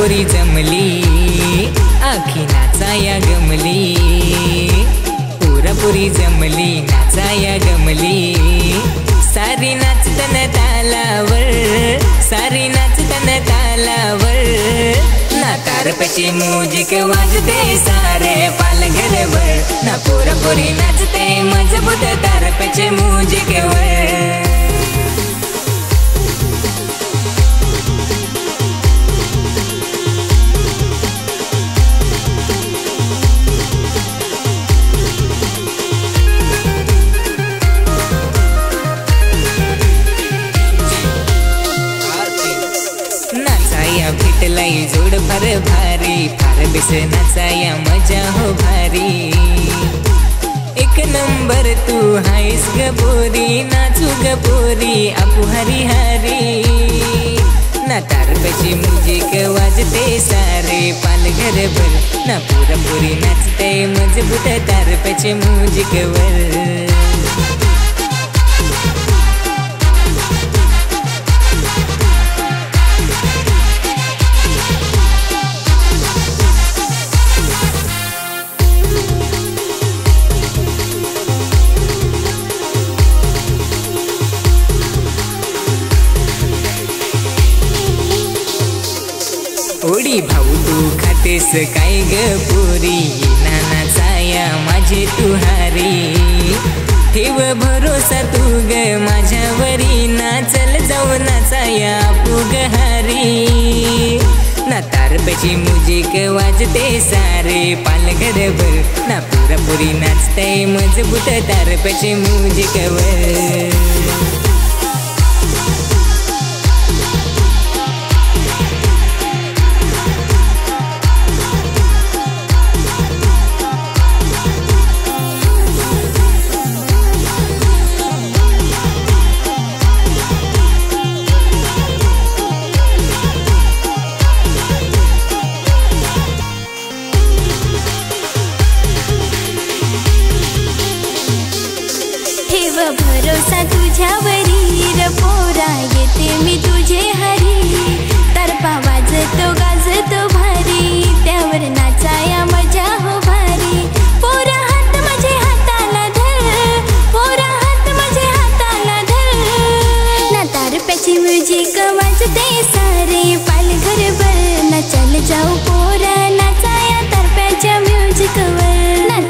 पुरी जमली आखी नाचाया गमली. पुरापुरी जमली नाचाया गमली. सारी नाचतन तालावर सारी नाचतन तालावर. ना तारपची म्युझिक वाजते सारे पालघरवर. ना पोरापुरी नाचते मजबूत तारपचे म्युझिकवर फार भारी फार बेस नाचाया मजा हो भारी। एक नंबर तू हायस ग नाचू ग पोरी आपू हरी हरी ना तारपची म्युझिक वाजते सारे पालघर भर ना पुरपुरी नाचते मजबूत तारपचे म्युझिक वर भाऊ तू खातेस काय ग पुरी? नाना चाया माझे तुहारी. ठेव भरोसा तू ग माझ्यावरी. नाचल जाऊ नाचाया पुग हारी. ना तारपेची मुजिक वाजते सारे पालघरभर. ना पुरापुरी नाचते मजबूत तारपेची मुजिक भरोसा तुझ्यावरील पोरा येते मी तुझे हरी. तरपा वाजतो गाजतो भारी. त्यावर नाचाया मजा हो भारी. पोरा हात माझे हाताला धर. पोरा हात माझे हाताला धर. ना तारप्याची म्युझिक वाजते सारे. पालघर बर ना चल जाऊ पोरा. नाचाया तारप्याच्या म्युझिकवर. ना